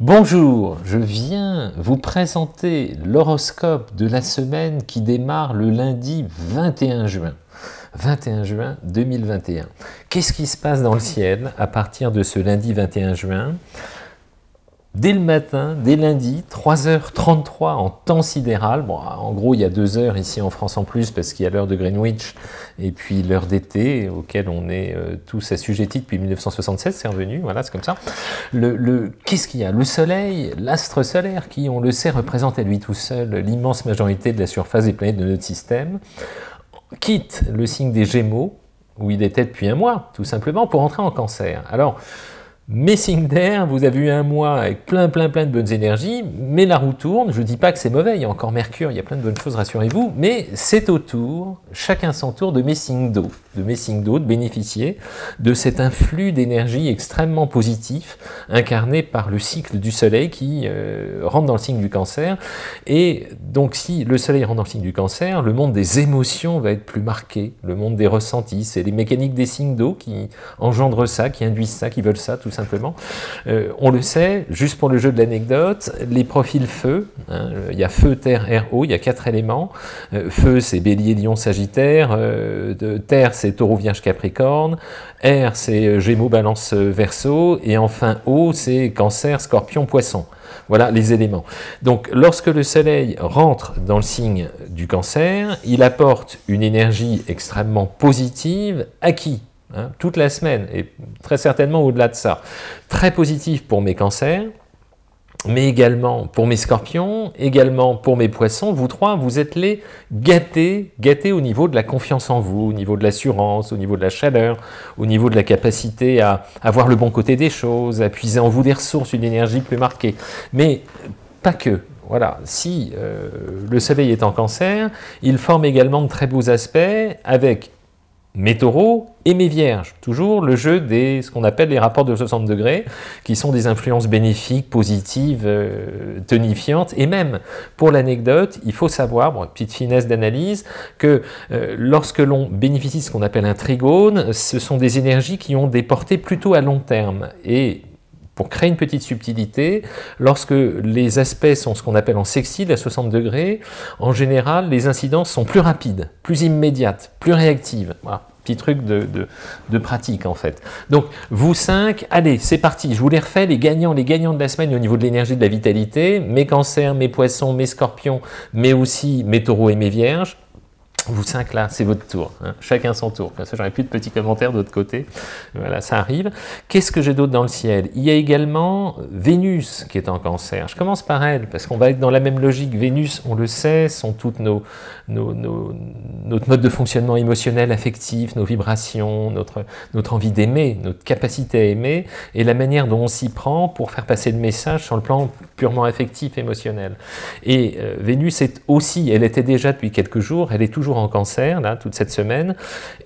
Bonjour, je viens vous présenter l'horoscope de la semaine qui démarre le lundi 21 juin. 21 juin 2021. Qu'est-ce qui se passe dans le ciel à partir de ce lundi 21 juin? Dès le matin, dès lundi, 3h33 en temps sidéral. Bon, en gros, il y a deux heures ici en France en plus parce qu'il y a l'heure de Greenwich et puis l'heure d'été auquel on est euh, tous assujettis depuis 1976, c'est revenu, voilà, c'est comme ça. Le, Qu'est-ce qu'il y a? Le Soleil, l'astre solaire qui, on le sait, représente à lui tout seul l'immense majorité de la surface des planètes de notre système, quitte le signe des Gémeaux, où il était depuis un mois, tout simplement, pour entrer en cancer. Alors, signes d'air, vous avez eu un mois avec plein, plein, plein de bonnes énergies, mais la roue tourne. Je ne dis pas que c'est mauvais, il y a encore Mercure, il y a plein de bonnes choses, rassurez-vous, mais c'est au tour, chacun son tour, de mes signes d'eau, de mes signes d'eau, de bénéficier de cet influx d'énergie extrêmement positif, incarné par le cycle du Soleil qui euh, rentre dans le signe du cancer. Et donc, si le Soleil rentre dans le signe du cancer, le monde des émotions va être plus marqué, le monde des ressentis, c'est les mécaniques des signes d'eau qui engendrent ça, qui induisent ça, qui veulent ça, tout simplement. Euh, on le sait, juste pour le jeu de l'anecdote, les profils feu, hein, il y a feu, terre, air, eau, il y a quatre éléments. Euh, feu, c'est bélier, lion, sagittaire. Euh, terre, c'est taureau, vierge, capricorne. Air, c'est gémeaux, balance, verso. Et enfin, eau, c'est cancer, scorpion, poisson. Voilà les éléments. Donc lorsque le soleil rentre dans le signe du cancer, il apporte une énergie extrêmement positive à qui? Hein, toute la semaine, et très certainement au-delà de ça. Très positif pour mes cancers, mais également pour mes scorpions, également pour mes poissons. Vous trois, vous êtes les gâtés, gâtés au niveau de la confiance en vous, au niveau de l'assurance, au niveau de la chaleur, au niveau de la capacité à, avoir le bon côté des choses, à puiser en vous des ressources, une énergie plus marquée. Mais pas que. Voilà, si euh, le soleil est en cancer, il forme également de très beaux aspects avec mes taureaux et mes vierges. Toujours le jeu des ce qu'on appelle les rapports de 60 degrés, qui sont des influences bénéfiques, positives, euh, tonifiantes. Et même, pour l'anecdote, il faut savoir, bon, petite finesse d'analyse, que euh, lorsque l'on bénéficie de ce qu'on appelle un trigone, ce sont des énergies qui ont des portées plutôt à long terme. Et pour créer une petite subtilité, lorsque les aspects sont ce qu'on appelle en sextile à 60 degrés, en général, les incidences sont plus rapides, plus immédiates, plus réactives. Voilà. Petit truc de, de, pratique en fait. Donc vous cinq, allez, c'est parti. Je vous les refais, les gagnants, les gagnants de la semaine au niveau de l'énergie, de la vitalité, mes cancers, mes poissons, mes scorpions, mais aussi mes taureaux et mes vierges. Vous cinq là, c'est votre tour. Hein. Chacun son tour. Comme ça, j'aurais plus de petits commentaires de l'autre côté. Voilà, ça arrive. Qu'est-ce que j'ai d'autre dans le ciel? Il y a également Vénus qui est en cancer. Je commence par elle, parce qu'on va être dans la même logique. Vénus, on le sait, sont toutes nos, nos, nos notre mode de fonctionnement émotionnel, affectif, nos vibrations, notre, notre envie d'aimer, notre capacité à aimer, et la manière dont on s'y prend pour faire passer le message sur le plan purement affectif, émotionnel. Et euh, Vénus est aussi, elle était déjà depuis quelques jours, elle est toujours en cancer, là, toute cette semaine,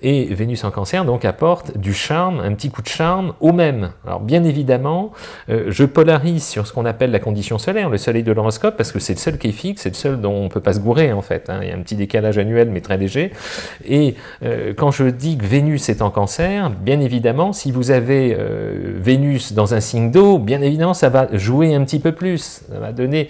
et Vénus en cancer, donc, apporte du charme, un petit coup de charme au même. Alors, bien évidemment, euh, je polarise sur ce qu'on appelle la condition solaire, le soleil de l'horoscope, parce que c'est le seul qui est fixe, c'est le seul dont on ne peut pas se gourer, en fait. Hein. Il y a un petit décalage annuel, mais très léger. Et euh, quand je dis que Vénus est en cancer, bien évidemment, si vous avez euh, Vénus dans un signe d'eau, bien évidemment, ça va jouer un petit peu plus, ça va donner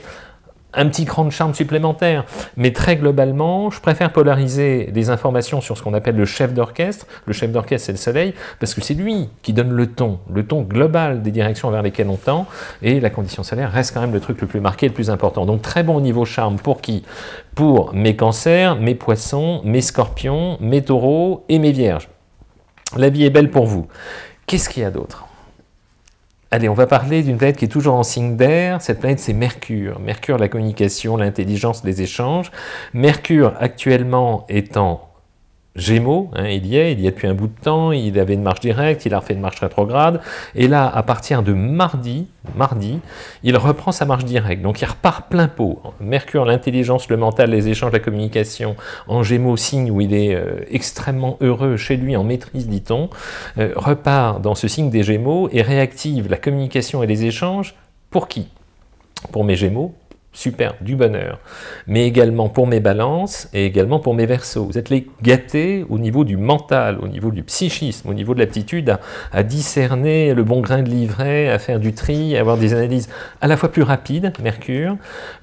un petit cran de charme supplémentaire. Mais très globalement, je préfère polariser les informations sur ce qu'on appelle le chef d'orchestre. Le chef d'orchestre, c'est le soleil, parce que c'est lui qui donne le ton, le ton global des directions vers lesquelles on tend, et la condition solaire reste quand même le truc le plus marqué, le plus important. Donc très bon niveau charme pour qui? Pour mes cancers, mes poissons, mes scorpions, mes taureaux et mes vierges. La vie est belle pour vous. Qu'est-ce qu'il y a d'autre? Allez, on va parler d'une planète qui est toujours en signe d'air. Cette planète, c'est Mercure. Mercure, la communication, l'intelligence, les échanges. Mercure, actuellement, étant Gémeaux, hein, il y est, il y a depuis un bout de temps, il avait une marche directe, il a refait une marche rétrograde, et là, à partir de mardi, mardi, il reprend sa marche directe, donc il repart plein pot. Mercure, l'intelligence, le mental, les échanges, la communication, en Gémeaux, signe où il est euh, extrêmement heureux chez lui, en maîtrise, dit-on, euh, repart dans ce signe des Gémeaux et réactive la communication et les échanges pour qui? Pour mes Gémeaux, super, du bonheur, mais également pour mes balances et également pour mes versos. Vous êtes les gâtés au niveau du mental, au niveau du psychisme, au niveau de l'aptitude à, discerner le bon grain de livret, à faire du tri, à avoir des analyses à la fois plus rapides, Mercure,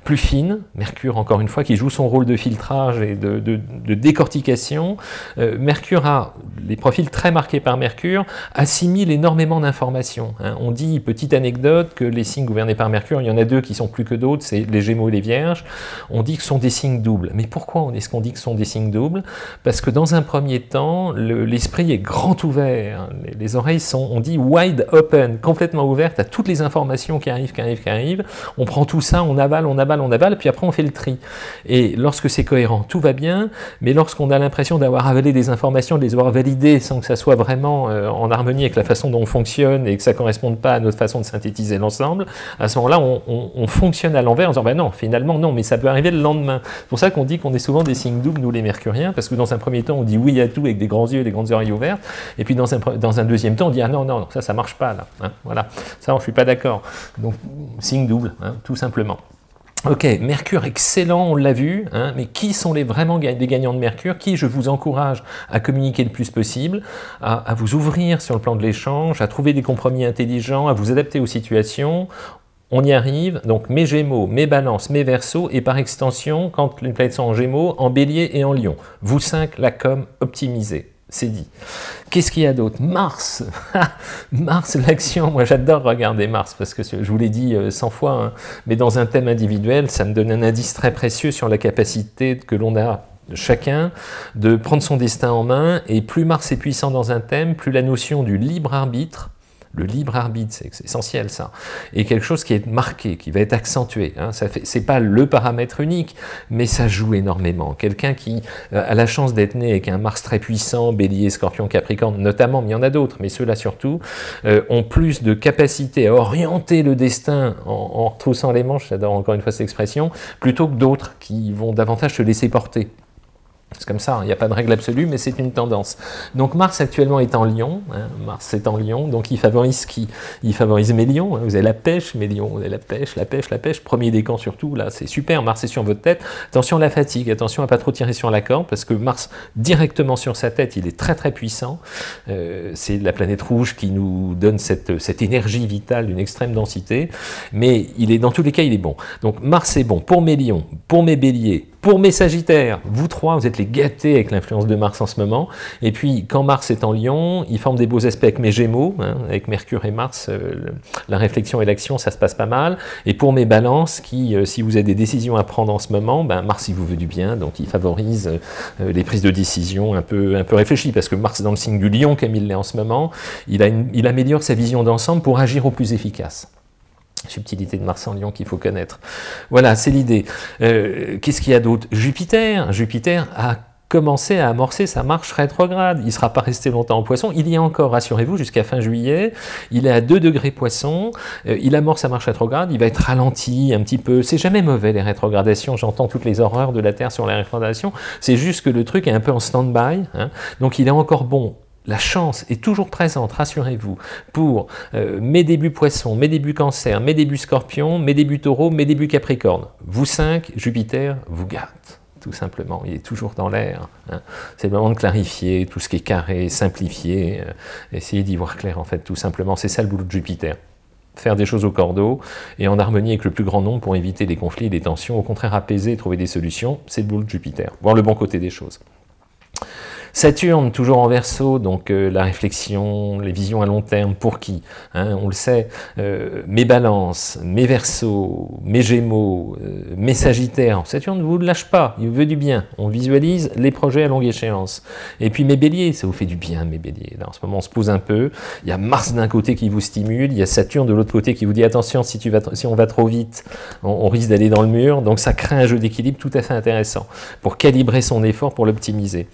plus fines, Mercure encore une fois qui joue son rôle de filtrage et de, décortication. Euh, Mercure a, les profils très marqués par Mercure, assimile énormément d'informations. Hein. On dit, petite anecdote, que les signes gouvernés par Mercure, il y en a deux qui sont plus que d'autres, c'est les Gémeaux et les Vierges, on dit que sont des signes doubles. Mais pourquoi est-ce qu'on dit que sont des signes doubles? Parce que dans un premier temps, l'esprit est grand ouvert, les, oreilles sont, on dit wide open, complètement ouvertes à toutes les informations qui arrivent, qui arrivent, qui arrivent. On prend tout ça, on avale, on avale, on avale, puis après on fait le tri. Et lorsque c'est cohérent, tout va bien, mais lorsqu'on a l'impression d'avoir avalé des informations, de les avoir validées sans que ça soit vraiment euh, en harmonie avec la façon dont on fonctionne et que ça ne corresponde pas à notre façon de synthétiser l'ensemble, à ce moment-là, on, on fonctionne à l'envers en disant ben non, finalement non, mais ça peut arriver le lendemain. C'est pour ça qu'on dit qu'on est souvent des signes doubles, nous les mercuriens, parce que dans un premier temps, on dit oui à tout avec des grands yeux et des grandes oreilles ouvertes, et puis dans un, deuxième temps, on dit ah non, non, ça, ça marche pas là. Hein, voilà, ça, je suis pas d'accord. Donc, signe double, hein, tout simplement. Ok, Mercure excellent, on l'a vu, hein, mais qui sont les vraiment des gagnants de Mercure Qui je vous encourage à communiquer le plus possible, à vous ouvrir sur le plan de l'échange, à trouver des compromis intelligents, à vous adapter aux situations on y arrive, donc mes Gémeaux, mes Balances, mes Verseaux, et par extension, quand les planètes sont en Gémeaux, en Bélier et en Lion. Vous cinq, la com optimisée. C'est dit. Qu'est-ce qu'il y a d'autre? Mars Mars, l'action. Moi, j'adore regarder Mars parce que je vous l'ai dit 100 euh, fois, hein, mais dans un thème individuel, ça me donne un indice très précieux sur la capacité que l'on a chacun de prendre son destin en main. Et plus Mars est puissant dans un thème, plus la notion du libre arbitre le libre arbitre, c'est essentiel ça, et quelque chose qui est marqué, qui va être accentué. Hein. Ce n'est pas le paramètre unique, mais ça joue énormément. Quelqu'un qui euh, a la chance d'être né avec un Mars très puissant, Bélier, Scorpion, Capricorne notamment, mais il y en a d'autres, mais ceux-là surtout, euh, ont plus de capacité à orienter le destin en, en retroussant les manches, j'adore encore une fois cette expression, plutôt que d'autres qui vont davantage se laisser porter. C'est comme ça, il n'y a pas de règle absolue, mais c'est une tendance. Donc Mars actuellement est en Lion, hein, Mars est en Lion, donc il favorise qui? Il favorise mes lions, hein. vous avez la pêche, mes lions, vous avez la pêche, la pêche, la pêche, premier décan surtout, là c'est super, Mars est sur votre tête, attention à la fatigue, attention à pas trop tirer sur la corde, parce que Mars directement sur sa tête, il est très très puissant, euh, c'est la planète rouge qui nous donne cette, cette énergie vitale d'une extrême densité, mais il est dans tous les cas il est bon. Donc Mars est bon pour mes lions, pour mes béliers, pour mes Sagittaires, vous trois, vous êtes les gâtés avec l'influence de Mars en ce moment. Et puis, quand Mars est en Lion, il forme des beaux aspects avec mes Gémeaux, hein, avec Mercure et Mars, euh, la réflexion et l'action, ça se passe pas mal. Et pour mes Balances, qui, euh, si vous avez des décisions à prendre en ce moment, ben, Mars, il vous veut du bien, donc il favorise euh, les prises de décision un peu, un peu réfléchies, parce que Mars, dans le signe du Lion, comme il l'est en ce moment, il, améliore sa vision d'ensemble pour agir au plus efficace subtilité de Mars en Lion qu'il faut connaître. Voilà, c'est l'idée. Euh, qu'est-ce qu'il y a d'autre? Jupiter. Jupiter a commencé à amorcer sa marche rétrograde. Il ne sera pas resté longtemps en poisson. Il y est encore, rassurez-vous, jusqu'à fin juillet. Il est à 2 degrés poisson. Euh, il amorce sa marche rétrograde. Il va être ralenti un petit peu. C'est jamais mauvais les rétrogradations. J'entends toutes les horreurs de la Terre sur les rétrogradations. C'est juste que le truc est un peu en stand-by. Hein. Donc il est encore bon la chance est toujours présente, rassurez-vous, pour euh, mes débuts poissons, mes débuts cancer, mes débuts scorpion, mes débuts taureau, mes débuts capricorne. Vous cinq, Jupiter vous gâte, tout simplement. Il est toujours dans l'air. Hein. C'est le moment de clarifier tout ce qui est carré, simplifier, euh, essayer d'y voir clair en fait, tout simplement. C'est ça le boulot de Jupiter faire des choses au cordeau et en harmonie avec le plus grand nombre pour éviter les conflits et les tensions, au contraire apaiser et trouver des solutions, c'est le boulot de Jupiter, voir le bon côté des choses. Saturne, toujours en verso, donc euh, la réflexion, les visions à long terme, pour qui hein, On le sait, euh, mes balances, mes versos, mes gémeaux, euh, mes sagittaires. Saturne ne vous lâche pas, il veut du bien. On visualise les projets à longue échéance. Et puis mes béliers, ça vous fait du bien, mes béliers. Là, en ce moment, on se pose un peu. Il y a Mars d'un côté qui vous stimule, il y a Saturne de l'autre côté qui vous dit attention, si, tu vas si on va trop vite, on, risque d'aller dans le mur. Donc ça crée un jeu d'équilibre tout à fait intéressant pour calibrer son effort, pour l'optimiser.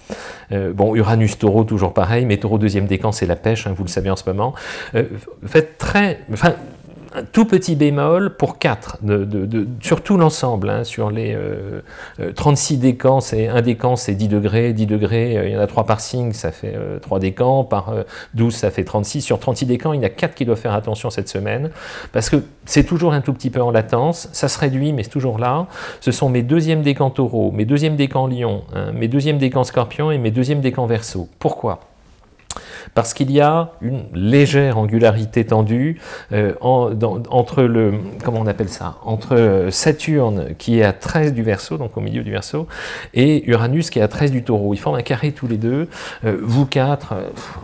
Bon, Uranus taureau, toujours pareil, mais taureau deuxième décan, c'est la pêche, hein, vous le savez en ce moment. Euh, faites très. Un tout petit bémol pour 4, de, sur tout l'ensemble, hein, sur les 36 décans, c'est 1 décan c'est 10 degrés, 10 degrés, il y en a 3 par signe, ça fait 3 décans, par 12 ça fait 36, sur 36 décans, il y en a 4 qui doivent faire attention cette semaine, parce que c'est toujours un tout petit peu en latence, ça se réduit, mais c'est toujours là. Ce sont mes deuxièmes décans taureaux, mes deuxièmes décans lion, hein, mes deuxièmes décans scorpion et mes deuxièmes décans verso. Pourquoi? Parce qu'il y a une légère angularité tendue euh, entre le, comment on appelle ça, entre euh, Saturne qui est à 13 du Verseau, donc au milieu du Verseau, et Uranus qui est à 13 du Taureau. Ils forment un carré tous les deux. Euh, vous quatre,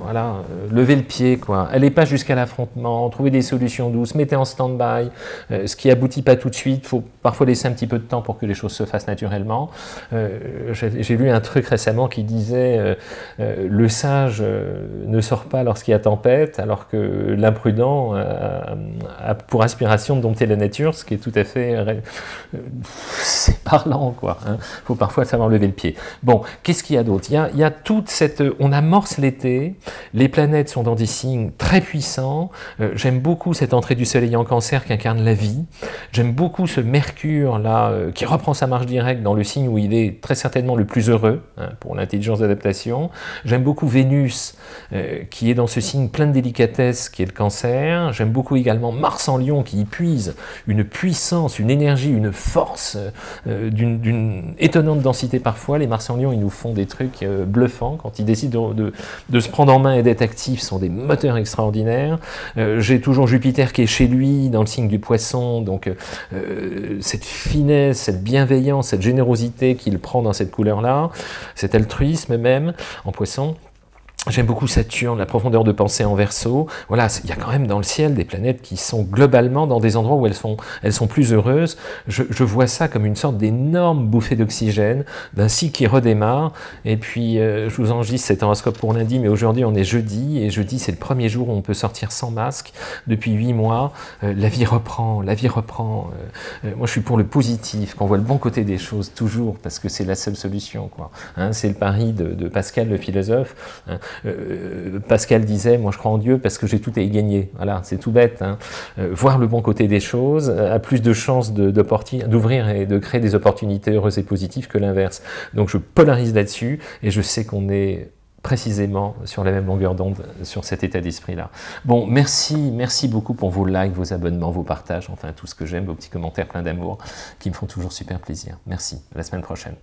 voilà, levez le pied, quoi. Allez pas jusqu'à l'affrontement, trouvez des solutions douces, mettez en stand-by. ce qui aboutit pas tout de suite, faut parfois laisser un petit peu de temps pour que les choses se fassent naturellement. J'ai lu un truc récemment qui disait le sage ne sort pas lorsqu'il y a tempête, alors que l'imprudent a, pour aspiration de dompter la nature, ce qui est tout à fait... Euh, c'est parlant, quoi. Il hein. faut parfois savoir lever le pied. Bon, qu'est-ce qu'il y a d'autre? Il, il, y a toute cette... On amorce l'été, les planètes sont dans des signes très puissants. Euh, j'aime beaucoup cette entrée du soleil en cancer qui incarne la vie. J'aime beaucoup ce Mercure, là, euh, qui reprend sa marche directe dans le signe où il est très certainement le plus heureux hein, pour l'intelligence d'adaptation. J'aime beaucoup Vénus, qui est dans ce signe plein de délicatesse qui est le cancer. J'aime beaucoup également Mars en lion qui y puise une puissance, une énergie, une force euh, d'une étonnante densité parfois. Les Mars en lion, ils nous font des trucs euh, bluffants. Quand ils décident de, se prendre en main et d'être actifs, sont des moteurs extraordinaires. Euh, j'ai toujours Jupiter qui est chez lui dans le signe du poisson. Donc cette finesse, cette bienveillance, cette générosité qu'il prend dans cette couleur-là, cet altruisme même en poisson. J'aime beaucoup Saturne, la profondeur de pensée en verso. Voilà, il y a quand même dans le ciel des planètes qui sont globalement dans des endroits où elles sont, elles sont plus heureuses. Je, je vois ça comme une sorte d'énorme bouffée d'oxygène, d'un cycle qui redémarre. Et puis, euh, je vous enregistre cet horoscope pour lundi, mais aujourd'hui on est jeudi, et jeudi c'est le premier jour où on peut sortir sans masque. Depuis huit mois, euh, la vie reprend, la vie reprend. Euh, moi je suis pour le positif, qu'on voit le bon côté des choses toujours, parce que c'est la seule solution. quoi. Hein, c'est le pari de, de, Pascal, le philosophe. Hein. Euh, Pascal disait, moi je crois en Dieu parce que j'ai tout à y gagner. Voilà, c'est tout bête. Hein. Euh, voir le bon côté des choses a plus de chances d'ouvrir et de créer des opportunités heureuses et positives que l'inverse. Donc je polarise là-dessus et je sais qu'on est précisément sur la même longueur d'onde sur cet état d'esprit-là. Bon, merci, merci beaucoup pour vos likes, vos abonnements, vos partages, enfin tout ce que j'aime, vos petits commentaires pleins d'amour qui me font toujours super plaisir. Merci, à la semaine prochaine.